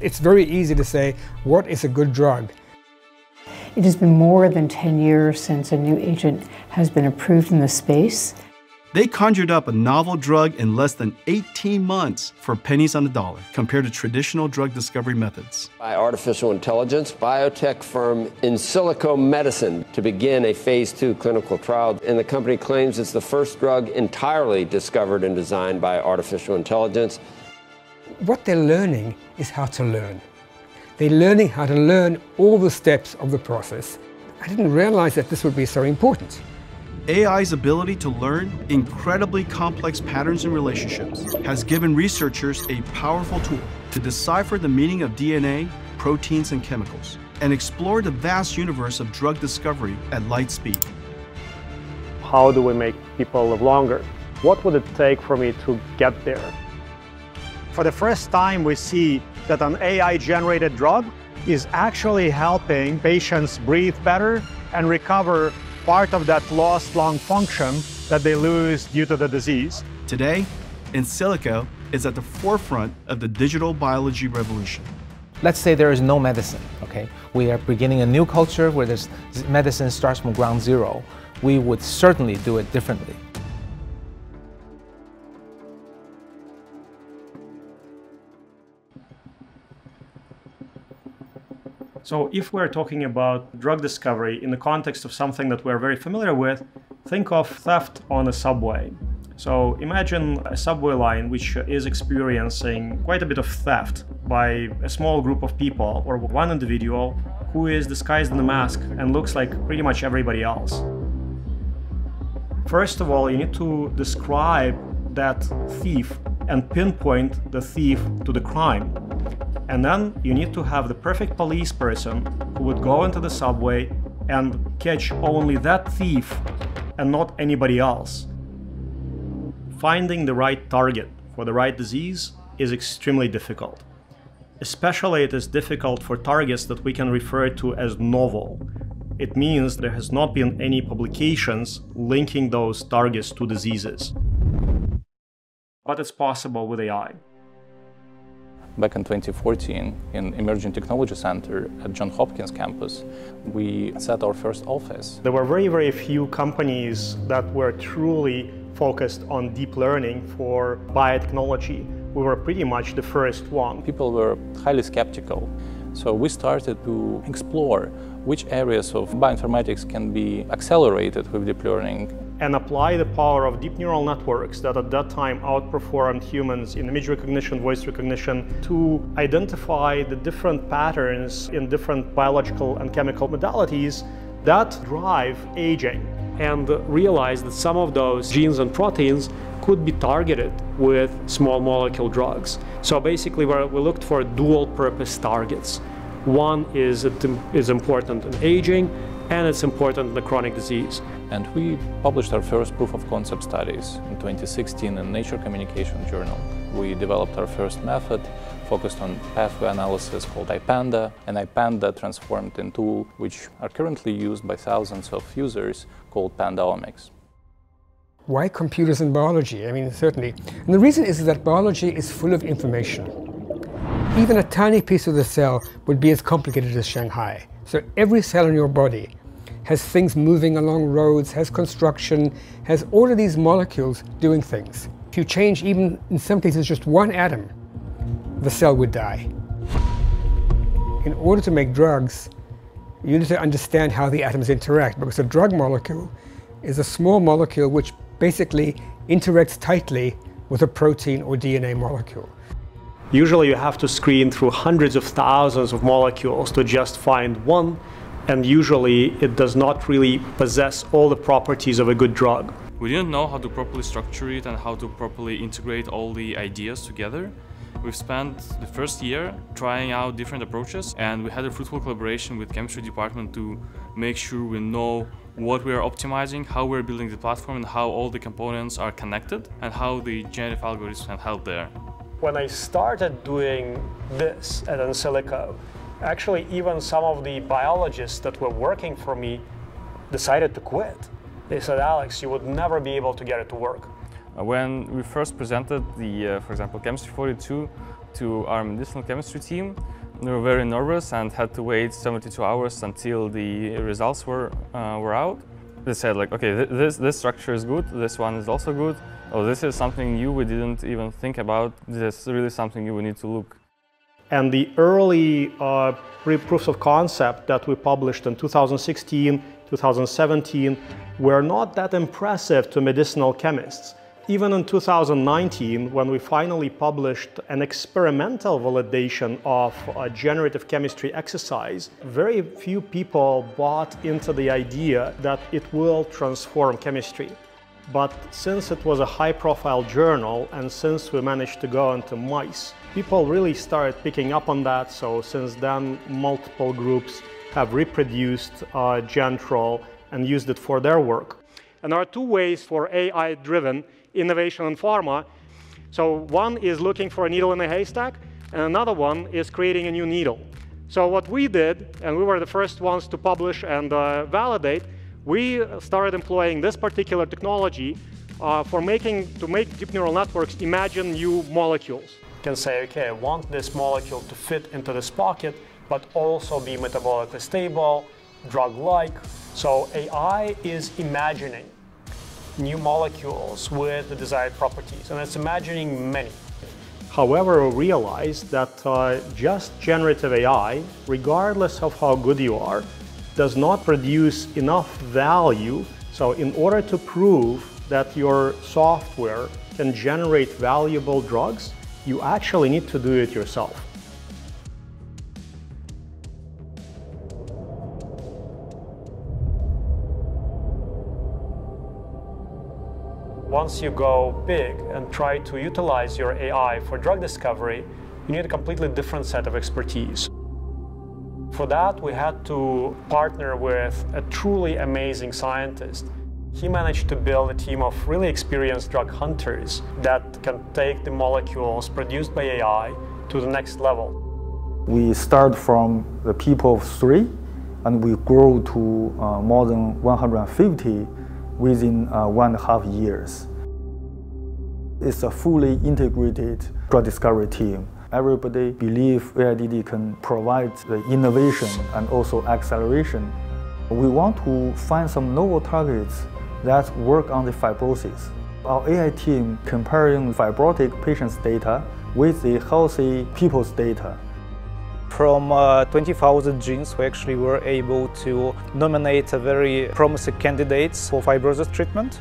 It's very easy to say, what is a good drug? It has been more than 10 years since a new agent has been approved in the space. They conjured up a novel drug in less than 18 months for pennies on the dollar compared to traditional drug discovery methods. By artificial intelligence, biotech firm Insilico Medicine to begin a phase two clinical trial. And the company claims it's the first drug entirely discovered and designed by artificial intelligence. What they're learning is how to learn. They're learning how to learn all the steps of the process. I didn't realize that this would be so important. AI's ability to learn incredibly complex patterns and relationships has given researchers a powerful tool to decipher the meaning of DNA, proteins, and chemicals, and explore the vast universe of drug discovery at light speed. How do we make people live longer? What would it take for me to get there? For the first time, we see that an AI-generated drug is actually helping patients breathe better and recover part of that lost lung function that they lose due to the disease. Today, Insilico is at the forefront of the digital biology revolution. Let's say there is no medicine, okay? We are beginning a new culture where this medicine starts from ground zero. We would certainly do it differently. So if we're talking about drug discovery in the context of something that we're very familiar with, think of theft on a subway. So imagine a subway line which is experiencing quite a bit of theft by a small group of people or one individual who is disguised in a mask and looks like pretty much everybody else. First of all, you need to describe that thief and pinpoint the thief to the crime. And then you need to have the perfect police person who would go into the subway and catch only that thief and not anybody else. Finding the right target for the right disease is extremely difficult. Especially it is difficult for targets that we can refer to as novel. It means there has not been any publications linking those targets to diseases. But it's possible with AI back in 2014 in Emerging Technology Center at Johns Hopkins campus, we set our first office. There were very, very few companies that were truly focused on deep learning for biotechnology. We were pretty much the first one. People were highly skeptical. So we started to explore which areas of bioinformatics can be accelerated with deep learning and apply the power of deep neural networks that at that time outperformed humans in image recognition, voice recognition, to identify the different patterns in different biological and chemical modalities that drive aging and realize that some of those genes and proteins could be targeted with small molecule drugs. So basically we looked for dual purpose targets. One is, is important in aging and it's important in the chronic disease. And we published our first proof of concept studies in 2016 in Nature Communication Journal. We developed our first method focused on pathway analysis called iPanda, and iPanda transformed into tool which are currently used by thousands of users called PandaOmics. Why computers in biology? I mean, certainly. And the reason is that biology is full of information. Even a tiny piece of the cell would be as complicated as Shanghai. So every cell in your body has things moving along roads, has construction, has all of these molecules doing things. If you change even, in some cases, just one atom, the cell would die. In order to make drugs, you need to understand how the atoms interact, because a drug molecule is a small molecule which basically interacts tightly with a protein or DNA molecule. Usually you have to screen through hundreds of thousands of molecules to just find one and usually it does not really possess all the properties of a good drug. We didn't know how to properly structure it and how to properly integrate all the ideas together. We've spent the first year trying out different approaches and we had a fruitful collaboration with chemistry department to make sure we know what we are optimizing, how we're building the platform and how all the components are connected and how the generative algorithms can help there. When I started doing this at Insilico, Actually, even some of the biologists that were working for me decided to quit. They said, Alex, you would never be able to get it to work. Uh, when we first presented the, uh, for example, Chemistry42 to our medicinal chemistry team, they were very nervous and had to wait 72 hours until the results were, uh, were out. They said like, okay, th this, this structure is good, this one is also good, oh, this is something new we didn't even think about, this is really something you would need to look. And the early uh, proofs of concept that we published in 2016, 2017 were not that impressive to medicinal chemists. Even in 2019, when we finally published an experimental validation of a generative chemistry exercise, very few people bought into the idea that it will transform chemistry. But since it was a high profile journal and since we managed to go into mice, people really started picking up on that. So since then, multiple groups have reproduced uh, GENTRL and used it for their work. And there are two ways for AI driven innovation in pharma. So one is looking for a needle in a haystack, and another one is creating a new needle. So what we did, and we were the first ones to publish and uh, validate, we started employing this particular technology uh, for making to make deep neural networks imagine new molecules. You can say, okay, I want this molecule to fit into this pocket, but also be metabolically stable, drug-like. So AI is imagining new molecules with the desired properties, and it's imagining many. However, we realize that uh, just generative AI, regardless of how good you are, does not produce enough value. So in order to prove that your software can generate valuable drugs, you actually need to do it yourself. once you go big and try to utilize your AI for drug discovery, you need a completely different set of expertise. For that, we had to partner with a truly amazing scientist. He managed to build a team of really experienced drug hunters that can take the molecules produced by AI to the next level. We start from the people of three and we grow to uh, more than 150 within uh, one and a half years. It's a fully integrated drug discovery team. Everybody believes AIDD can provide the innovation and also acceleration. We want to find some novel targets that work on the fibrosis. Our AI team comparing fibrotic patients' data with the healthy people's data from uh, 20,000 genes, we actually were able to nominate a very promising candidates for fibrosis treatment.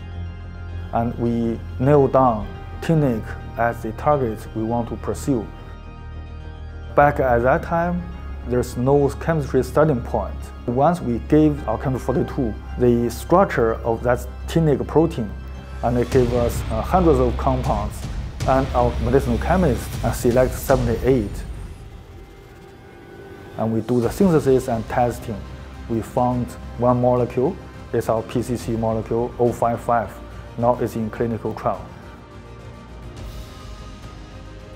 And we nailed down TNIK as the target we want to pursue. Back at that time, there's no chemistry starting point. Once we gave our Chemistry42 the structure of that TNIK protein, and it gave us uh, hundreds of compounds, and our medicinal chemists uh, select 78 and we do the synthesis and testing. We found one molecule, it's our PCC molecule 055. Now it's in clinical trial.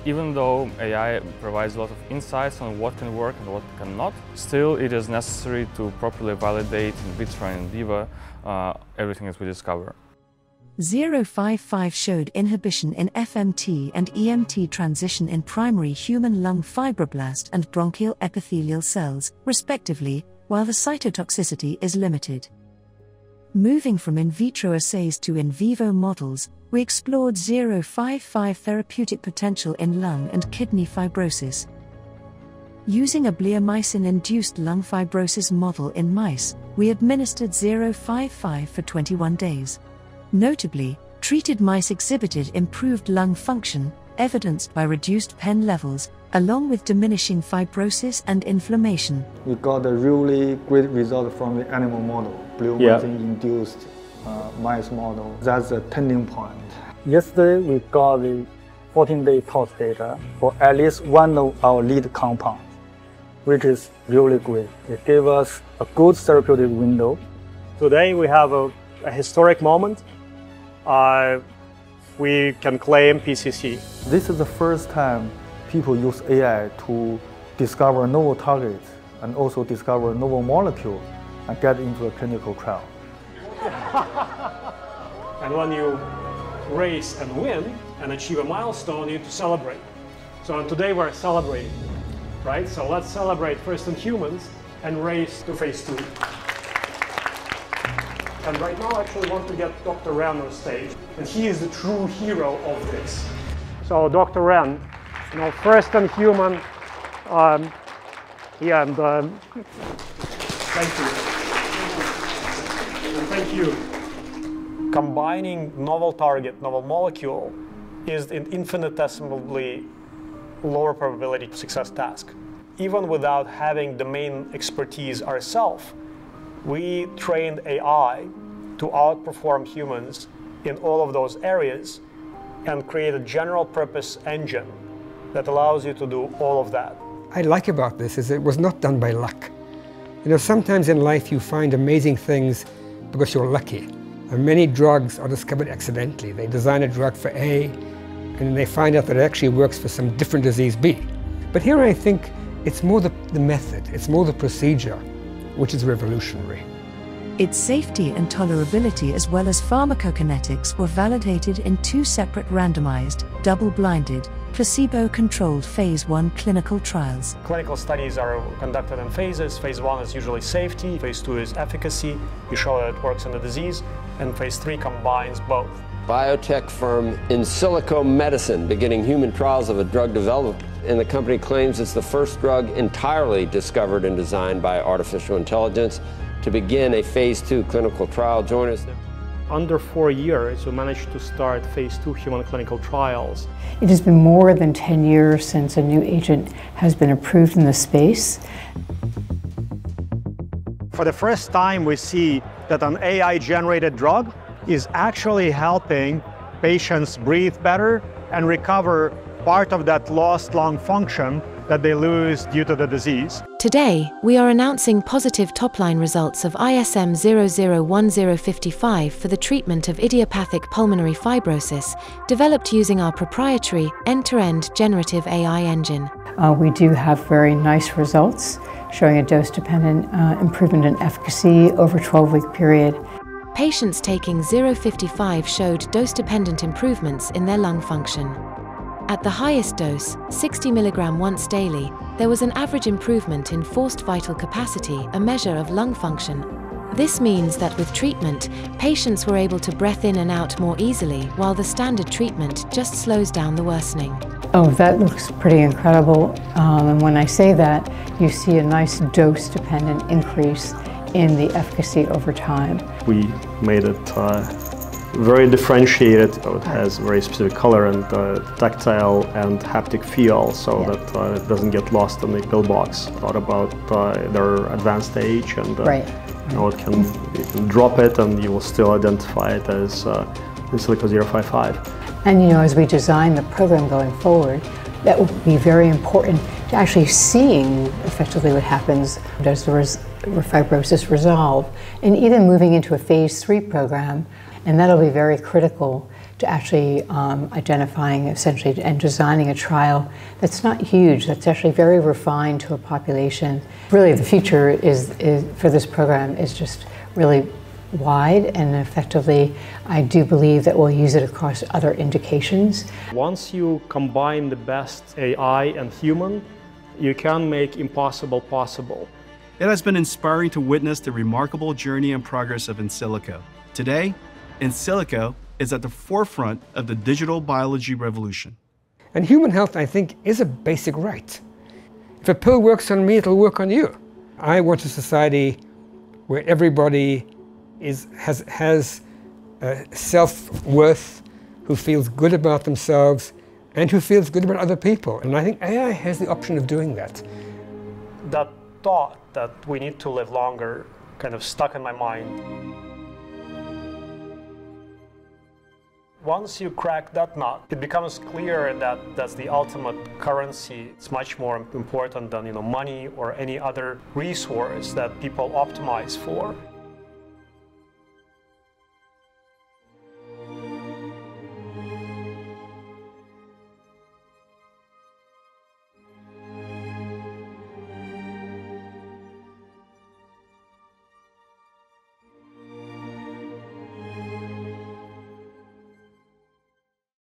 Even though AI provides a lot of insights on what can work and what cannot, still it is necessary to properly validate in vitro and in vivo uh, everything that we discover. 055 showed inhibition in FMT and EMT transition in primary human lung fibroblast and bronchial epithelial cells, respectively, while the cytotoxicity is limited. Moving from in vitro assays to in vivo models, we explored 055 therapeutic potential in lung and kidney fibrosis. Using a bleomycin induced lung fibrosis model in mice, we administered 055 for 21 days. Notably, treated mice exhibited improved lung function, evidenced by reduced Penh levels, along with diminishing fibrosis and inflammation. We got a really great result from the animal model, bleomycin-induced uh, mice model. That's a turning point. Yesterday, we got the 14-day tox data for at least one of our lead compounds, which is really great. It gave us a good therapeutic window. Today, we have a, a historic moment uh, we can claim PCC. This is the first time people use AI to discover novel targets and also discover novel molecules and get into a clinical trial. and when you race and win and achieve a milestone, you need to celebrate. So today we're celebrating, right? So let's celebrate first in humans and race to phase two. And right now I actually want to get Dr. Ren on stage, and he is the true hero of this. So Dr. Ren, you know, first in human, um, yeah, and um, thank you. Thank you. Combining novel target, novel molecule is an infinitesimally lower probability success task. Even without having domain expertise ourselves, we trained AI to outperform humans in all of those areas and create a general purpose engine that allows you to do all of that. I like about this is it was not done by luck. You know, sometimes in life you find amazing things because you're lucky. And many drugs are discovered accidentally. They design a drug for A, and they find out that it actually works for some different disease B. But here I think it's more the, the method, it's more the procedure which is revolutionary. Its safety and tolerability as well as pharmacokinetics were validated in two separate randomized, double-blinded, placebo-controlled phase 1 clinical trials. Clinical studies are conducted in phases. Phase 1 is usually safety, phase 2 is efficacy, you show that it works in the disease, and phase 3 combines both. Biotech firm Insilico Medicine beginning human trials of a drug developed and the company claims it's the first drug entirely discovered and designed by artificial intelligence to begin a phase two clinical trial. Join us. Under four years, we managed to start phase two human clinical trials. It has been more than 10 years since a new agent has been approved in the space. For the first time, we see that an AI generated drug is actually helping patients breathe better and recover part of that lost lung function that they lose due to the disease. Today, we are announcing positive top-line results of ISM 001055 for the treatment of idiopathic pulmonary fibrosis, developed using our proprietary end-to-end generative AI engine. Uh, we do have very nice results showing a dose-dependent uh, improvement in efficacy over a 12-week period. Patients taking 055 showed dose-dependent improvements in their lung function. At the highest dose, 60 mg once daily, there was an average improvement in forced vital capacity, a measure of lung function. This means that with treatment, patients were able to breath in and out more easily, while the standard treatment just slows down the worsening. Oh, that looks pretty incredible. Um, and when I say that, you see a nice dose-dependent increase in the efficacy over time. We made it uh, very differentiated. So it has very specific color and uh, tactile and haptic feel so yeah. that uh, it doesn't get lost in the pill box. Thought about uh, their advanced age and uh, right. you know, it can, you can drop it and you will still identify it as uh, Insilico 055. And you know, as we design the program going forward, that will be very important to actually seeing effectively what happens does the res fibrosis resolve, and even moving into a phase three program and that'll be very critical to actually um, identifying essentially and designing a trial that's not huge, that's actually very refined to a population. Really, the future is, is for this program is just really wide and effectively I do believe that we'll use it across other indications. Once you combine the best AI and human, you can make impossible possible. It has been inspiring to witness the remarkable journey and progress of Insilico. Today, Insilico is at the forefront of the digital biology revolution. And human health, I think, is a basic right. If a pill works on me, it'll work on you. I want a society where everybody is, has, has uh, self-worth, who feels good about themselves, and who feels good about other people. And I think AI has the option of doing that. That thought that we need to live longer kind of stuck in my mind. Once you crack that nut, it becomes clear that that's the ultimate currency. It's much more important than you know money or any other resource that people optimize for.